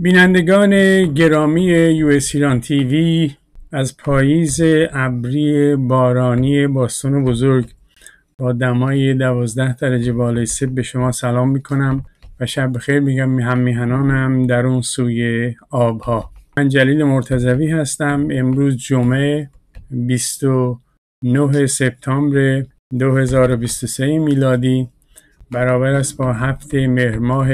بینندگان گرامی یو ایران تیوی از پاییز ابری بارانی باستون بزرگ با دمای دوازده درجه بالای صفر به شما سلام می‌کنم و شب بخیر میگم هم میهنانم در اون سوی آبها. من جلیل مرتزوی هستم. امروز جمعه 29 سپتامبر 2023 میلادی. برابر است با هفته مهر ماه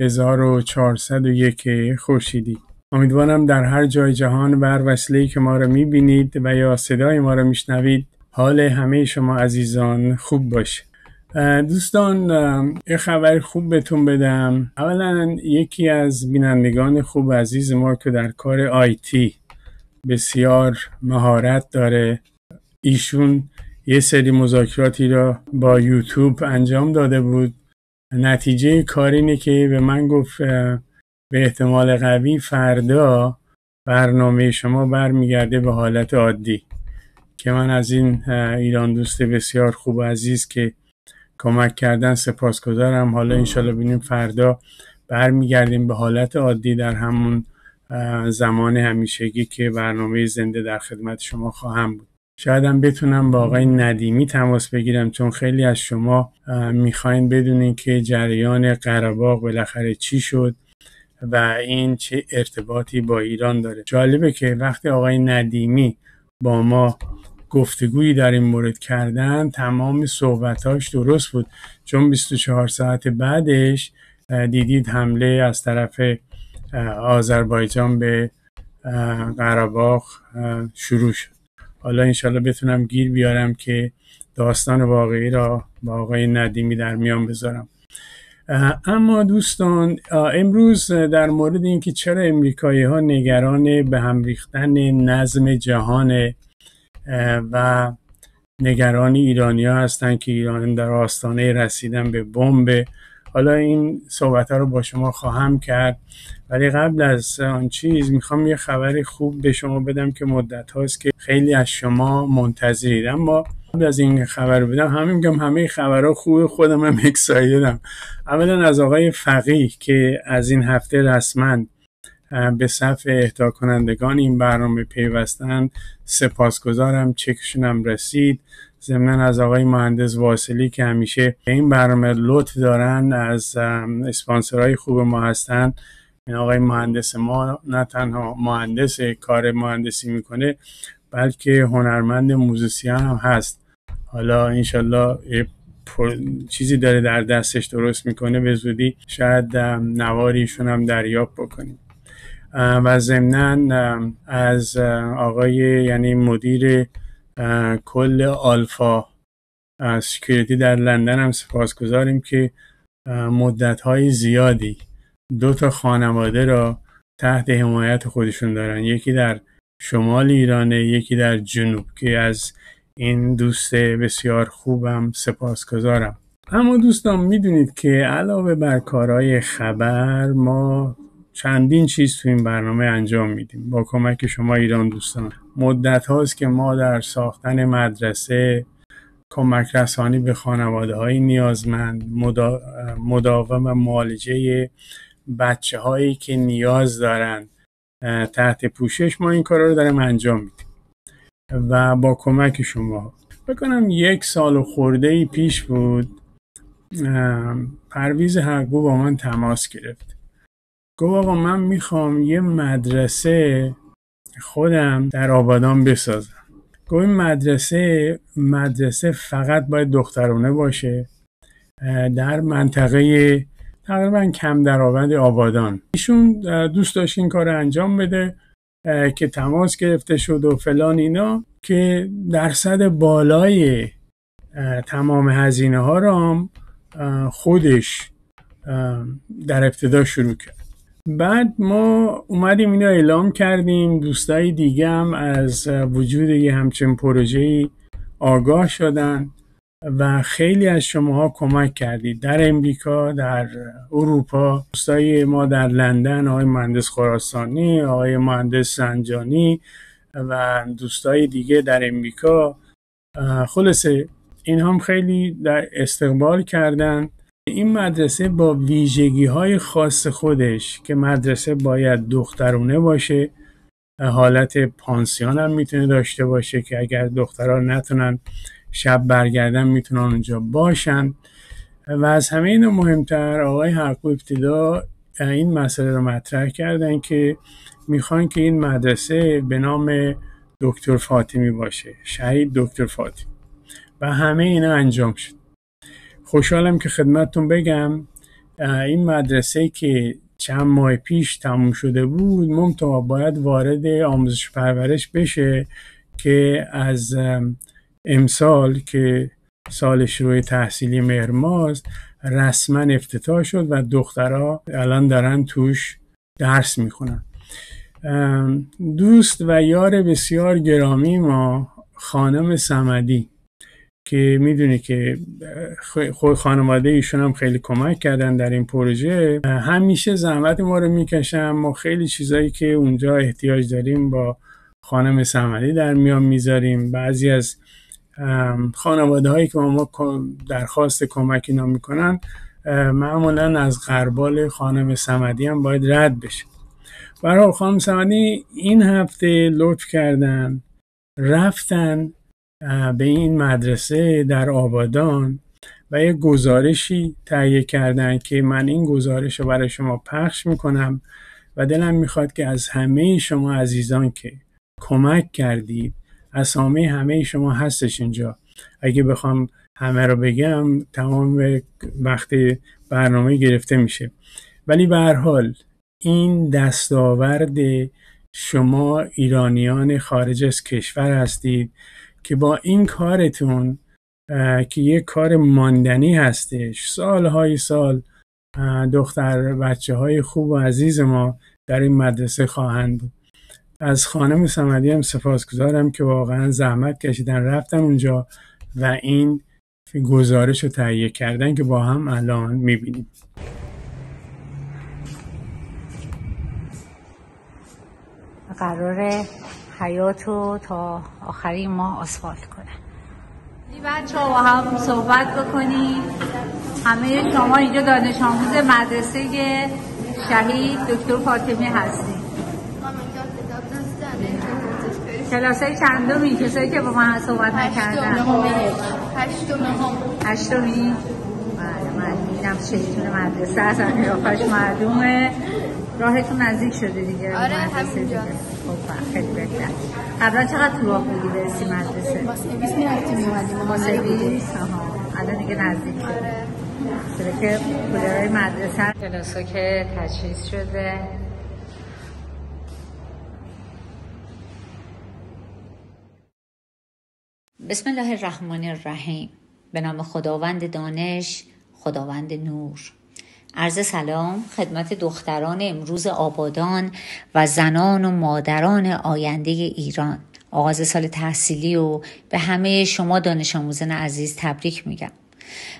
1401 خورشیدی. امیدوارم در هر جای جهان بر وسیله که ما رو می‌بینید و یا صدای ما رو میشنوید حال همه شما عزیزان خوب باشه. دوستان یه خبر خوب بهتون بدم. اولا یکی از بینندگان خوب عزیز ما که در کار آیتی بسیار مهارت داره ایشون یه سری مذاکراتی را با یوتیوب انجام داده بود. نتیجه کار اینه که به من گفت به احتمال قوی فردا برنامه شما برمیگرده به حالت عادی. که من از این ایران دوست بسیار خوب و عزیز که کمک کردن سپاسگزارم. حالا انشالله بینیم فردا برمیگردیم به حالت عادی در همون زمان همیشگی که برنامه زنده در خدمت شما خواهم بود. شاید هم بتونم با آقای ندیمی تماس بگیرم چون خیلی از شما می‌خواین بدونین که جریان قرباق بالاخره چی شد و این چه ارتباطی با ایران داره. جالبه که وقتی آقای ندیمی با ما گفتگویی در این مورد کردن تمام صحبتاش درست بود. چون 24 ساعت بعدش دیدید حمله از طرف آذربایجان به قرباق شروع شد. حالا انشالله بتونم گیر بیارم که داستان واقعی را با آقای ندیمی در میان بذارم. اما دوستان امروز در مورد اینکه چرا امریکایی ها نگران به هم ریختن نظم جهان و نگران ایرانیا هستن که ایران در آستانه رسیدن به بمب حالا این صحبت ها رو با شما خواهم کرد. ولی قبل از آن چیز می‌خوام یه خبر خوب به شما بدم که مدت هاست که خیلی از شما منتظرید. اما قبل از این خبر بدم همه میگم همه خبرها خوب خودم هم اکسایدم اولا از آقای فقیه که از این هفته رسما به صف اهدا کنندگان این برنامه پیوستن سپاسگزارم چکشونم رسید. ضمنا از آقای مهندس واصلی که همیشه این برنامه لطف دارن از اسپانسرهای خوب ما هستن. این آقای مهندس ما نه تنها مهندس کار مهندسی می‌کنه بلکه هنرمند موزیسین هم هست. حالا انشالله چیزی داره در دستش درست می‌کنه به زودی شاید نواریشون هم دریاب بکنیم. و ضمنا از آقای یعنی مدیر کل آلفا سکیوریتی در لندن هم سپاسگزاریم که مدت زیادی دو تا خانواده را تحت حمایت خودشون دارن. یکی در شمال ایرانه یکی در جنوب که از این دوست بسیار خوبم سپاسگزارم اما دوستان می‌دونید که علاوه بر کارهای خبر ما چندین چیز تو این برنامه انجام میدیم. با کمک شما ایران دوستان. مدت هاست که ما در ساختن مدرسه کمک رسانی به خانواده های نیازمند مداوم و معالجه بچه هایی که نیاز دارند تحت پوشش ما این کارا رو داریم انجام میدیم. و با کمک شما. بکنم یک سال و خورده ای پیش بود پرویز حقو با من تماس گرفت. گفت آقا من می‌خوام یه مدرسه خودم در آبادان بسازم. گفت این مدرسه مدرسه فقط باید دخترانه باشه در منطقه تقریبا کم درآمد آبادان. ایشون دوست داشت این کار انجام بده که تماس گرفته شد و فلان اینا که درصد بالای تمام هزینه ها را خودش در ابتدا شروع کرد. بعد ما اومدیم اینو اعلام کردیم دوستای دیگه هم از وجود یه همچین پروژه‌ای آگاه شدن و خیلی از شماها کمک کردید. در امریکا در اروپا دوستای ما در لندن آقای مهندس خراسانی آقای مهندس سنجانی و دوستای دیگه در امریکا. خلاصه این هم خیلی در استقبال کردن. این مدرسه با ویژگی های خاص خودش که مدرسه باید دخترونه باشه حالت پانسیون هم می‌تونه داشته باشه که اگر دخترها نتونن شب برگردن می‌تونن اونجا باشن. و از همه اینو مهمتر آقای حقو ابتدا این مسئله رو مطرح کردن که می‌خوان که این مدرسه به نام دکتر فاطمی باشه شهید دکتر فاطمی. و همه اینا انجام شد. خوشحالم که خدمتتون بگم. این مدرسه که چند ماه پیش تموم شده بود ممتا باید وارد آموزش پرورش بشه که از امسال که سال شروع تحصیلی مهرماز رسما افتتاح شد و دخترها الان دارن توش درس می‌خونن. دوست و یار بسیار گرامی ما خانم سمدی. که می‌دونی که خود خانواده ایشون هم خیلی کمک کردن در این پروژه. همیشه زحمت ما رو می‌کشن. ما خیلی چیزایی که اونجا احتیاج داریم با خانم سمدی در میان می‌ذاریم. بعضی از خانواده هایی که ما درخواست کمک اینا می‌کنن معمولا از غربال خانم سمدی هم باید رد بشه. برای خانم سمدی این هفته لطف کردن رفتن به این مدرسه در آبادان و یه گزارشی تهیه کردن که من این گزارش رو برای شما پخش می‌کنم و دلم می‌خواد که از همه شما عزیزان که کمک کردید اسامی همه شما هستش اینجا. اگه بخوام همه رو بگم تمام وقت برنامه گرفته میشه. ولی به هر حال این دستاورد شما ایرانیان خارج از کشور هستید. که با این کارتون که یک کار ماندنی هستش. سالهای سال دختر بچه های خوب و عزیز ما در این مدرسه خواهند بود. از خانم سمدی هم سپاسگزارم که واقعا زحمت کشیدن. رفتن اونجا و این گزارش رو تهیه کردن که با هم الان می‌بینیم. قرار حیات رو تا آخرین ماه آسفالت کنه. بچه ها با هم صحبت بکنیم. همه شما اینجا دانش آموز مدرسه شهید دکتر فاطمی هستیم. کلاس های چندمی؟ کسایی که با من صحبت نکردن. هشتمی. بله من میدم شیطون مدرسه از قیافش معلومه راهتون نزدیک شده دیگه. آره همینجا. خیلی بهتر. قبلا چقدر تو راه بودی برسی مدرسه؟ واسه بیس می‌رفتیم میومدیم بیس الان دیگه نزدیک شده آره. شده که کولرهای مدرسه. کلاس ها که تجهیز شده. بسم الله الرحمن الرحیم. به نام خداوند دانش خداوند نور. عرض سلام خدمت دختران امروز آبادان و زنان و مادران آینده ایران. آغاز سال تحصیلی و به همه شما دانش آموزان عزیز تبریک میگم.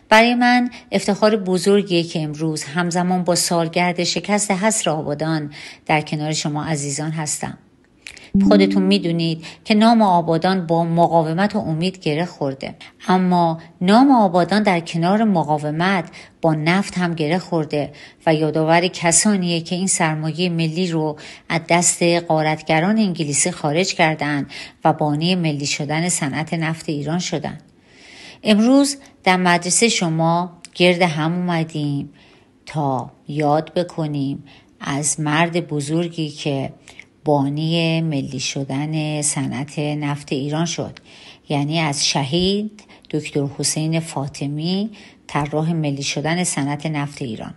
برای من افتخار بزرگیه که امروز همزمان با سالگرد شکست حسر آبادان در کنار شما عزیزان هستم. خودتون می‌دونید که نام آبادان با مقاومت و امید گره خورده. اما نام آبادان در کنار مقاومت با نفت هم گره خورده و یادآور کسانیه که این سرمایه ملی رو از دست قارتگران انگلیسی خارج کردند و بانی ملی شدن صنعت نفت ایران شدند امروز در مدرسه شما گرد هم اومدیم تا یاد بکنیم از مرد بزرگی که بانی ملی شدن صنعت نفت ایران شد. یعنی از شهید دکتر حسین فاطمی طراح ملی شدن صنعت نفت ایران.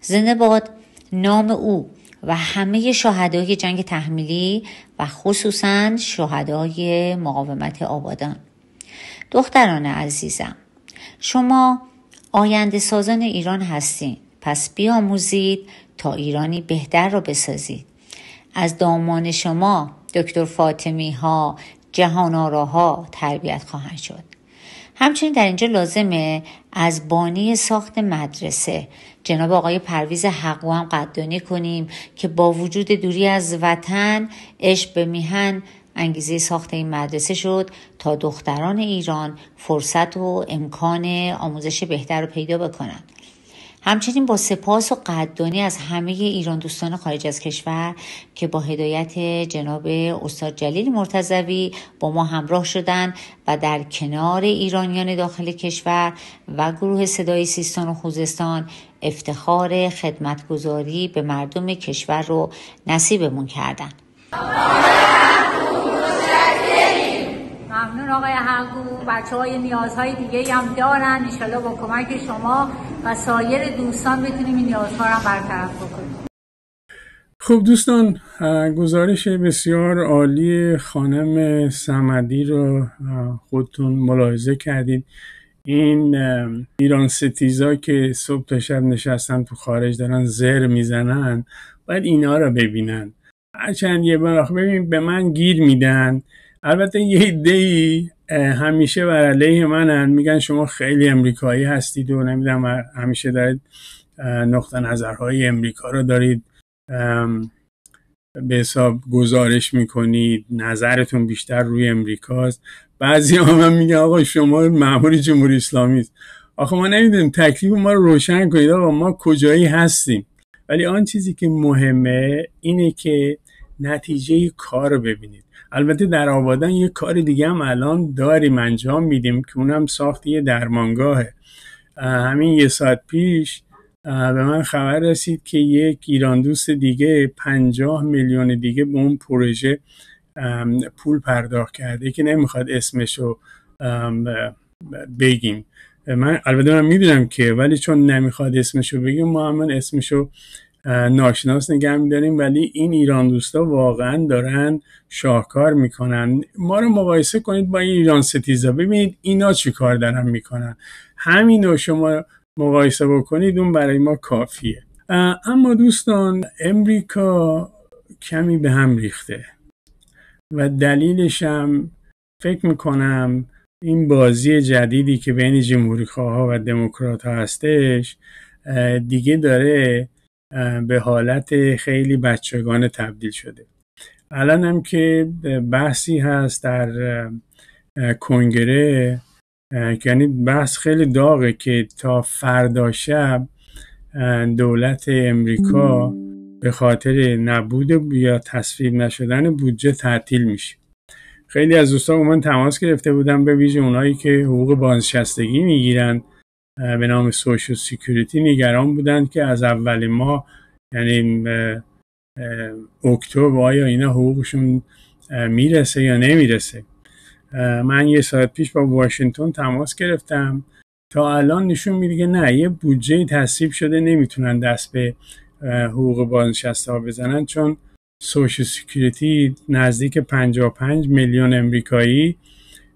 زنده باد نام او و همه شهدای جنگ تحمیلی و خصوصا شهدای مقاومت آبادان. دختران عزیزم شما آینده سازان ایران هستین. پس بیاموزید تا ایرانی بهتر را بسازید. از دامان شما دکتر فاطمی ها جهان ها تربیت خواهند شد. همچنین در اینجا لازمه از بانی ساخت مدرسه. جناب آقای پرویز حقو هم قدردانی کنیم که با وجود دوری از وطن عشق به میهن انگیزه ساخت این مدرسه شد تا دختران ایران فرصت و امکان آموزش بهتر رو پیدا بکنند. همچنین با سپاس و قدردانی از همه ایران دوستان خارج از کشور که با هدایت جناب استاد جلیل مرتزوی با ما همراه شدند و در کنار ایرانیان داخل کشور و گروه صدای سیستان و خوزستان افتخار خدمتگذاری به مردم کشور رو نصیبمون کردن. ممنون آقای حقو بچه های نیازهای دیگه هم دارن. انشالله با کمک شما و سایر دوستان بتونیم این نیازها رو برطرف بکنیم. خب دوستان گزارش بسیار عالی خانم سمدی رو خودتون ملاحظه کردید. این ایران ستیزا که صبح تا شب نشستن تو خارج دارن زر می‌زنن باید اینا رو ببینن. هرچند یه بار ببین به من گیر میدن. البته یه دی همیشه بر علیه منن. میگن شما خیلی امریکایی هستید و نمی‌دونم همیشه دارید نقطه نظرهای امریکا رو دارید. به حساب گزارش می‌کنید نظرتون بیشتر روی امریکاست. بعضی هم, هم میگن آقا شما معمولی جمهوری اسلامی است. آخه ما نمی‌دونیم تکلیف ما رو روشن کنید. آقا ما کجایی هستیم؟ ولی آن چیزی که مهمه اینه که نتیجه کار رو ببینید. البته در آبادان یه کار دیگه هم الان داریم انجام میدیم که اونم ساخت یه درمانگاهه. همین یه ساعت پیش به من خبر رسید که یک ایران دوست دیگه پنجاه میلیون دیگه به اون پروژه پول پرداخت کرده که نمی‌خواد اسمشو بگیم. من البته من می‌دونم که ولی چون نمی‌خواد اسمشو بگیم ما همون اسمشو ناشناس نگه میداریم ولی این ایران دوستا واقعا دارن شاهکار می‌کنن. ما رو مقایسه کنید با این ایران ستیزا. ببینید اینا چی کار دارن می‌کنن. همین رو شما مقایسه بکنید اون برای ما کافیه. اما دوستان امریکا کمی به هم ریخته. و دلیلش هم فکر می‌کنم این بازی جدیدی که بین جمهوری خواه و دموکرات ها هستش دیگه داره به حالت خیلی بچگانه تبدیل شده. الان هم که بحثی هست در کنگره یعنی بحث خیلی داغه که تا فردا شب دولت امریکا به خاطر نبود یا تصویب نشدن بودجه تعطیل میشه. خیلی از دوستان من تماس گرفته بودم به ویژه اونایی که حقوق بازنشستگی می‌گیرن. به نام social security نگران بودند که از اول ماه یعنی اکتبر آیا اینا حقوقشون می‌رسه یا نمی‌رسه؟ من یه ساعت پیش با واشنگتن تماس گرفتم. تا الان نشون میده نه یه بودجه تصویب شده نمی‌تونن دست به حقوق بازنشسته ها بزنن. چون social security نزدیک 55 میلیون امریکایی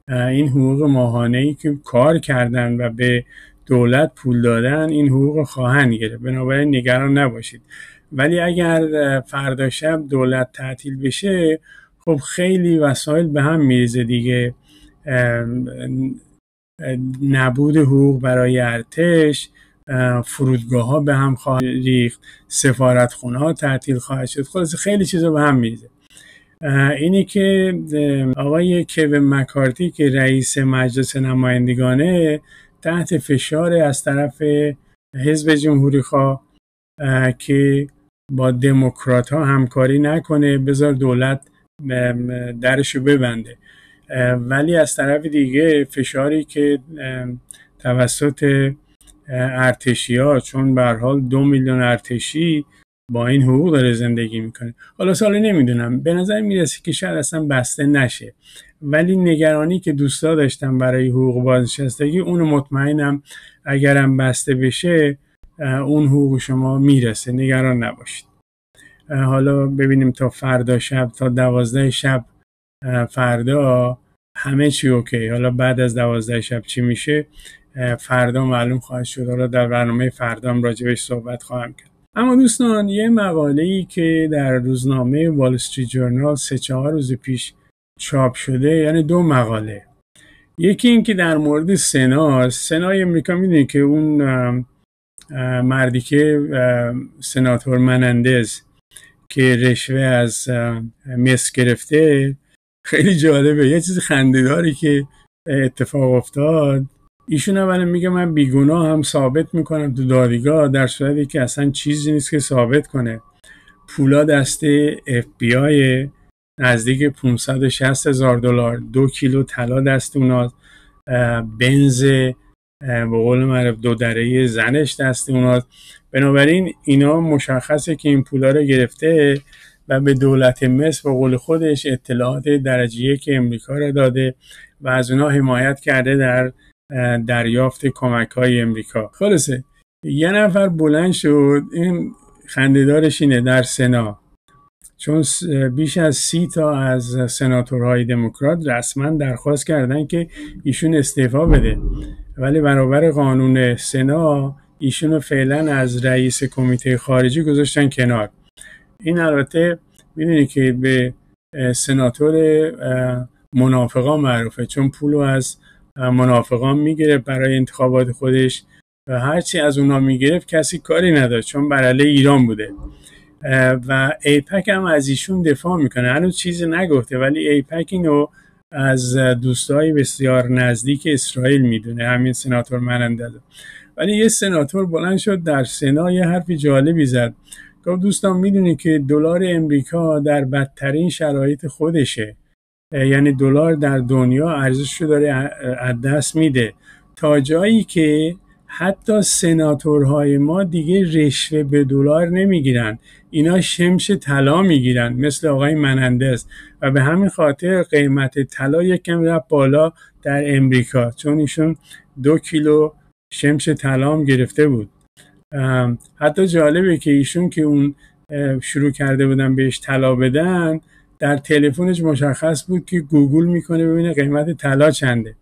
این حقوق ماهانه ای که کار کردن و به دولت پول دادن این حقوق خواهند گرفت. بنابراین نگران نباشید. ولی اگر فردا شب دولت تعطیل بشه خب خیلی وسایل به هم میریزه دیگه. نبود حقوق برای ارتش فرودگاه ها به هم خواهد ریخت سفارت خونه ها تعطیل خواهد شد. خلاص خیلی چیزا به هم میریزه. اینی که آقای کوین مکارتی که رئیس مجلس نمایندگانه تحت فشار از طرف حزب جمهوری خواه که با دموکرات ها همکاری نکنه بذار دولت درشو ببنده. ولی از طرف دیگه فشاری که توسط ارتشی ها چون به حال دو میلیون ارتشی با این حقوق داره زندگی می‌کنه. حالا ساله نمی‌دونم. به نظر می‌رسه که شاید اصلا بسته نشه. ولی نگرانی که دوستا داشتم برای حقوق بازنشستگی اونو مطمئنم اگرم بسته بشه اون حقوق شما می‌رسه. نگران نباشید. حالا ببینیم تا فردا شب تا دوازده شب فردا همه چی اوکی. حالا بعد از دوازده شب چی میشه؟ فردا معلوم خواهد شد. حالا در برنامه فردا راجبش صحبت خواهم کرد. اما دوستان یه مقاله ای که در روزنامه وال استریت جورنال سه چهار روز پیش چاپ شده یعنی دو مقاله. یکی این که در مورد سنا سنای امریکا می‌دونی که اون مردی که سناتور منندز که رشوه از مس گرفته خیلی جالبه. یه چیز خندهداری که اتفاق افتاد. ایشون اولا میگه من بیگناه هم ثابت می‌کنم تو دادگاه در صورتی که اصلا چیزی نیست که ثابت کنه. پولا دست اف بی آی نزدیک 560 هزار دلار. دو کیلو طلا دست اونا. بنز به قول معروف دو دره زنش دست اونا. بنابراین اینا مشخصه که این پولا رو گرفته و به دولت مصر به قول خودش اطلاعات درجه یک امریکا رو داده و از اونا حمایت کرده در دریافت کمک های امریکا. خلاصه یه نفر بلند شد این خندهدارش اینه در سنا. چون بیش از سی تا از سناتورهای دموکرات رسما درخواست کردن که ایشون استعفا بده. ولی برابر قانون سنا ایشون فعلا از رئیس کمیته خارجی گذاشتن کنار. این البته می‌دونی که به سناتور منافقان معروفه. چون پولو از منافقان می‌گیره برای انتخابات خودش و هرچی از اونا می‌گرفت کسی کاری نداشت چون برای ایران بوده. و ایپک هم از ایشون دفاع می‌کنه. هنوز چیزی نگفته ولی ایپک اینو از دوستای بسیار نزدیک اسرائیل می‌دونه همین سناتور منندز ولی یه سناتور بلند شد در سنا یه حرف جالبی زد. گفت دوستان می‌دونی که دلار امریکا در بدترین شرایط خودشه. یعنی دلار در دنیا ارزش رو داره از دست میده. تا جایی که حتی سناتورهای ما دیگه رشوه به دلار نمی‌گیرن. اینا شمش طلا می‌گیرن مثل آقای منندز و به همین خاطر قیمت طلا یکم رفت بالا در امریکا چون ایشون دو کیلو شمش طلا گرفته بود. حتی جالبه که ایشون که اون شروع کرده بودن بهش طلا بدن در تلفنش مشخص بود که گوگل می‌کنه ببینه قیمت طلا چنده.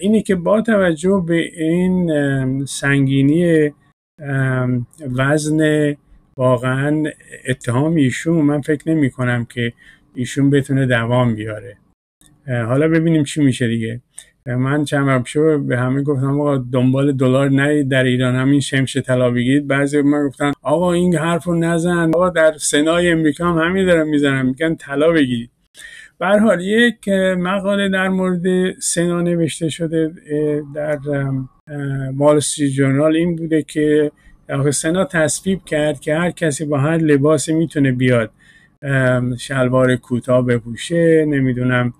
اینی که با توجه به این سنگینی وزن واقعا اتهام ایشون من فکر نمی کنم که ایشون بتونه دوام بیاره. حالا ببینیم چی میشه دیگه. من چند شو به همه گفتم آقا دنبال دلار نرید در ایران همین شمش طلا بگیرید بعضی من گفتن آقا این حرف رو نزن. آقا در سنای امریکا هم همین دارن می‌زنن میگن طلا بگیرید حال یک مقاله در مورد سنا نوشته شده در وال جورنال این بوده که سنا تصویب کرد که هر کسی با هر لباسی می‌تونه بیاد شلوار کوتاه بپوشه نمی‌دونم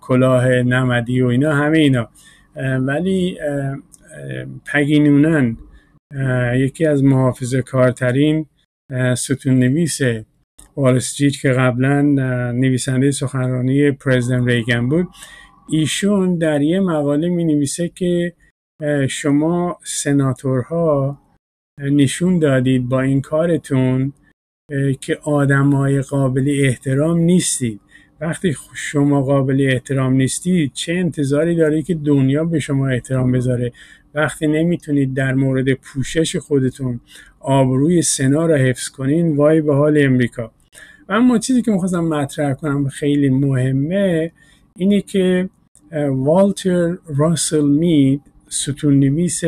کلاه نمدی و اینا همه اینا. ولی پگینونن یکی از محافظ کارترین ستون نویس وال که قبلا نویسنده سخنرانی پرزیدنت ریگن بود. ایشون در یه مقاله می نویسه که شما سناتورها نشون دادید با این کارتون که آدمای قابل احترام نیستید. وقتی شما قابل احترام نیستید چه انتظاری داری که دنیا به شما احترام بذاره؟ وقتی نمی‌تونید در مورد پوشش خودتون آبروی سنا را حفظ کنین وای به حال امریکا. و اما چیزی که می‌خواستم مطرح کنم خیلی مهمه اینه که والتر راسل مید ستون نویس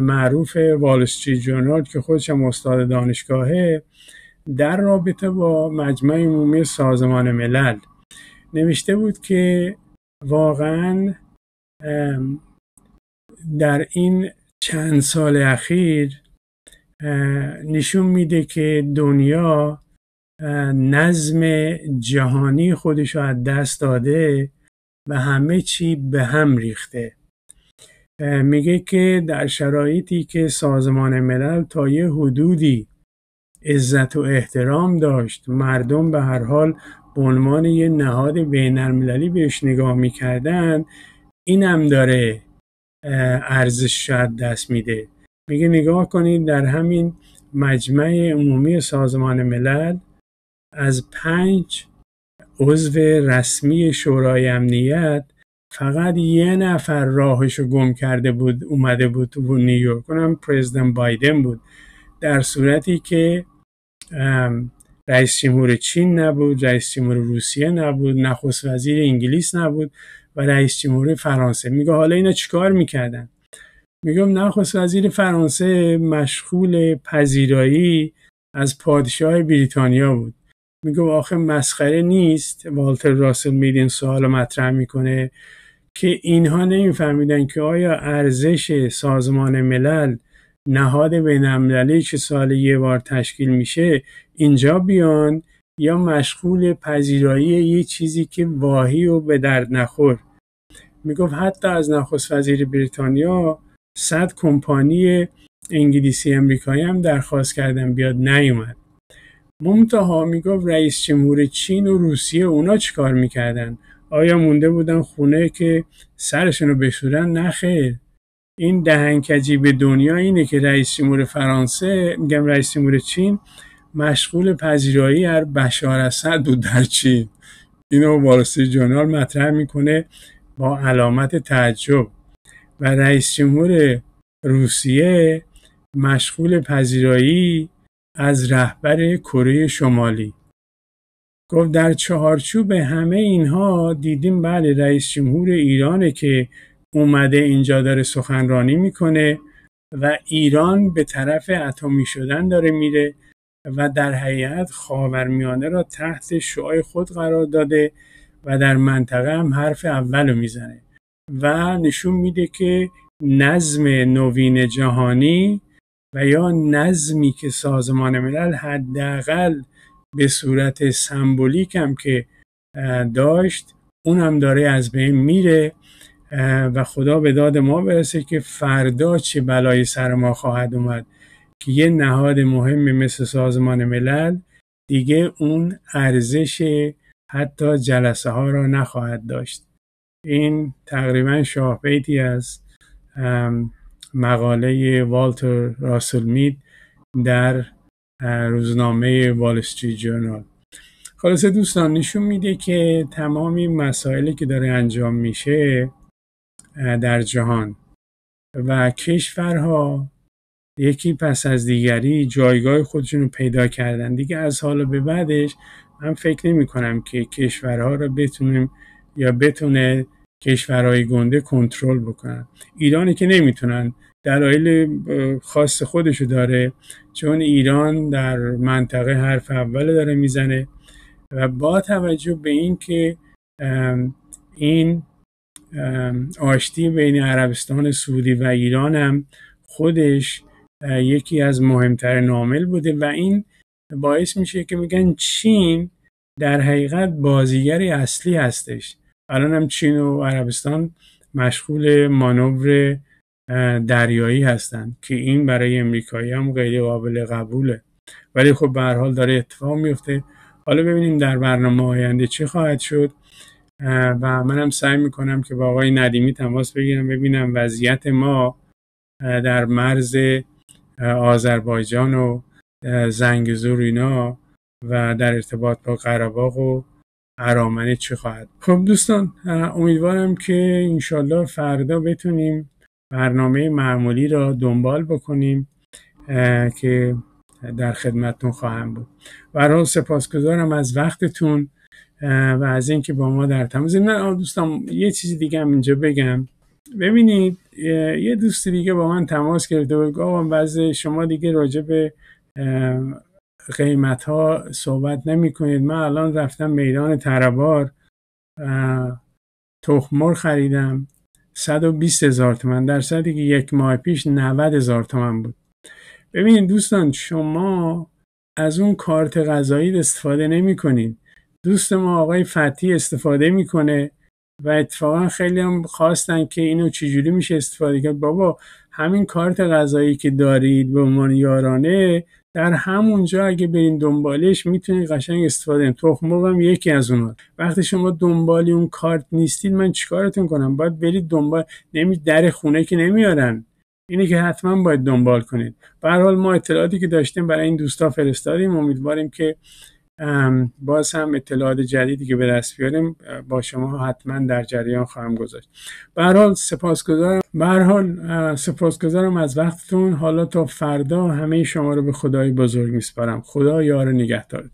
معروف وال جورنال که خودش هم استاد دانشگاهه در رابطه با مجمع عمومی سازمان ملل. نوشته بود که واقعا در این چند سال اخیر نشون میده که دنیا نظم جهانی خودش رو از دست داده و همه چی به هم ریخته. میگه که در شرایطی که سازمان ملل تا یه حدودی عزت و احترام داشت. مردم به هر حال به عنوان یه نهاد بین المللی بهش نگاه می‌کردن. اینم داره ارزش شاید دست میده. میگه نگاه کنید در همین مجمع عمومی سازمان ملل از پنج عضو رسمی شورای امنیت فقط یه نفر راهشو گم کرده بود اومده بود تو نیویورک اونم پرزیدنت بایدن بود. در صورتی که رئیس جمهور چین نبود رئیس جمهور روسیه نبود نخست وزیر انگلیس نبود و رئیس جمهور فرانسه. میگه حالا اینا چیکار می‌کردن؟ میگم نخست وزیر فرانسه مشغول پذیرایی از پادشاه بریتانیا بود. میگه آخه مسخره نیست. والتر راسل مید این سوال مطرح می‌کنه که اینها نمیفهمیدن که آیا ارزش سازمان ملل نهاد بینالمللی که سال یه بار تشکیل میشه اینجا بیان یا مشغول پذیرایی یه چیزی که واهی و به درد نخور. می‌گفت حتی از نخست وزیر بریتانیا صد کمپانی انگلیسی امریکایی هم درخواست کردن بیاد نیومد. منتها می‌گفت رئیس جمهور چین و روسیه اونا چیکار می‌کردن؟ آیا مونده بودن خونه که سرشون رو بشورن؟ نه خیر. این دهنکجی به دنیا اینه که رئیس جمهور فرانسه میگم رئیس جمهور چین مشغول پذیرایی هر بشار اسد بود در چین. اینو وارسی جورنال مطرح می‌کنه با علامت تعجب. و رئیس جمهور روسیه مشغول پذیرایی از رهبر کره شمالی. گفت در چهارچوب همه اینها دیدیم بله رئیس جمهور ایرانه که اومده اینجا داره سخنرانی می‌کنه و ایران به طرف اتمی شدن داره میره و در حقیقت خاورمیانه را تحت شعای خود قرار داده و در منطقه هم حرف اول می‌زنه و نشون میده که نظم نوین جهانی و یا نظمی که سازمان ملل حداقل به صورت سمبولیک هم که داشت اون هم داره از بین میره و خدا به داد ما برسه که فردا چه بلایی سر ما خواهد اومد که یه نهاد مهم مثل سازمان ملل دیگه اون ارزش حتی جلسه ها را نخواهد داشت. این تقریبا شاهبیتی از مقاله والتر راسل مید در روزنامه وال استریت جورنال. خلاصه دوستان نشون میده که تمام این مسائلی که داره انجام میشه در جهان. و کشورها یکی پس از دیگری جایگاه خودشون رو پیدا کردن. دیگه از حالا به بعدش من فکر نمی کنم که کشورها رو بتونیم یا بتونه کشورهای گنده کنترل بکنن. ایرانی که نمی‌تونن. دلایل خاص خودشو داره. چون ایران در منطقه حرف اول داره می‌زنه. و با توجه به اینکه این آشتی بین عربستان سعودی و ایران هم خودش یکی از مهمتر نامل بوده و این باعث میشه که میگن چین در حقیقت بازیگری اصلی هستش. الان هم چین و عربستان مشغول مانور دریایی هستند که این برای امریکایی هم غیر قابل قبوله. ولی خب به هر حال داره اتفاق میفته. حالا ببینیم در برنامه آینده چه خواهد شد. و منم سعی می‌کنم که با آقای ندیمی تماس بگیرم ببینم وضعیت ما در مرز آذربایجان و زنگزور اینا و در ارتباط با قرباق و ارامنه چه خواهد. خب دوستان امیدوارم که انشالله فردا بتونیم برنامه معمولی را دنبال بکنیم که در خدمتتون خواهم بود. برای سپاسگزارم از وقتتون. و از اینکه با ما در تماس نه دوستان یه چیزی دیگه هم اینجا بگم. ببینید یه دوست دیگه با من تماس گرفته و گفتم بعضی شما دیگه راجع به قیمت ها صحبت نمی کنید من الان رفتم میدان تربار تخمر خریدم. 120 هزار تومن در صدی که یک ماه پیش 90 هزار تومن بود. ببینید دوستان شما از اون کارت غذایی استفاده نمی کنید دوست ما آقای فتی استفاده می‌کنه و اتفاقا خیلی هم خواستن که اینو چجوری میشه استفاده کرد. بابا همین کارت غذایی که دارید به عنوان یارانه در همونجا اگه برین دنبالش می‌تونید قشنگ استفاده کنید. تخم هم یکی از اونها وقتی شما دنبالی اون کارت نیستید من چیکارتون کنم؟ باید برید دنبال نمی در خونه که نمیارن. اینه که حتما باید دنبال کنید. به حال ما اطلاعاتی که داشتیم برای این دوستا فرستادیم. امیدواریم که باز هم اطلاعات جدیدی که به دست بیاریم با شما حتما در جریان خواهم گذاشت. به حال سپاسگزارم. به سپاسگزارم از وقتتون. حالا تا فردا همه شما رو به خدای بزرگ میسپارم. خدا یار نگهدار